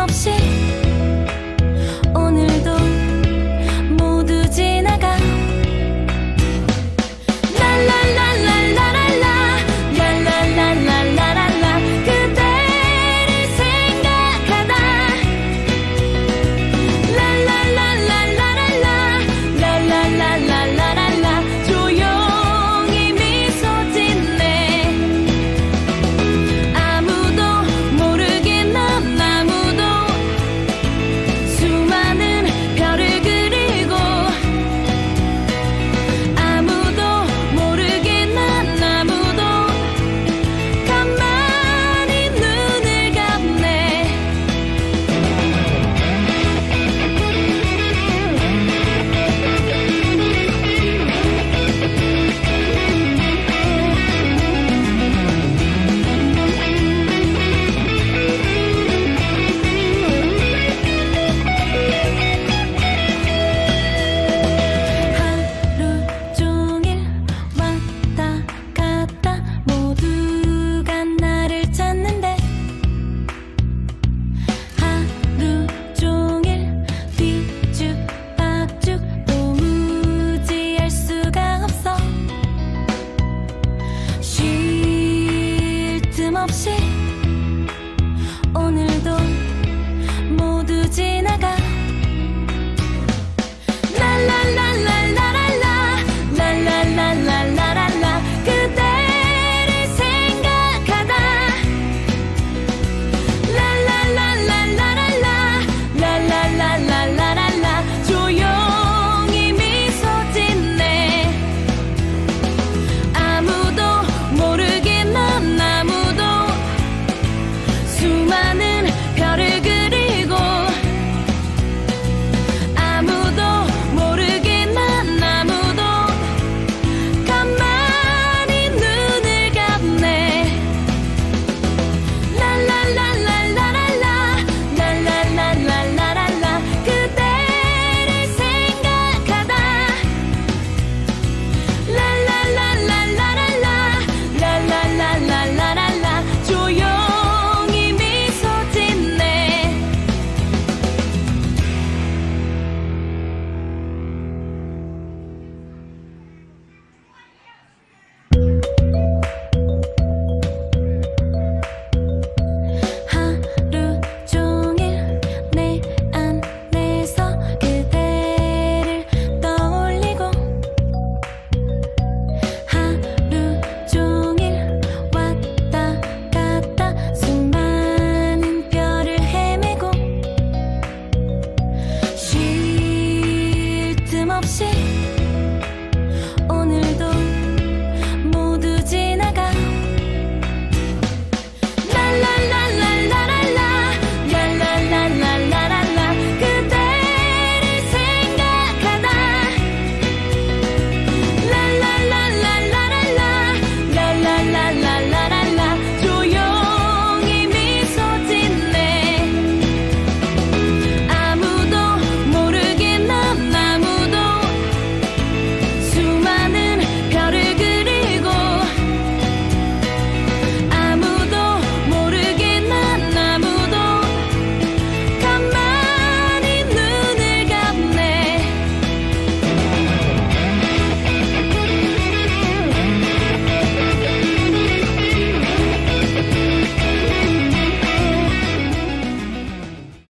I'm sick. Thompson.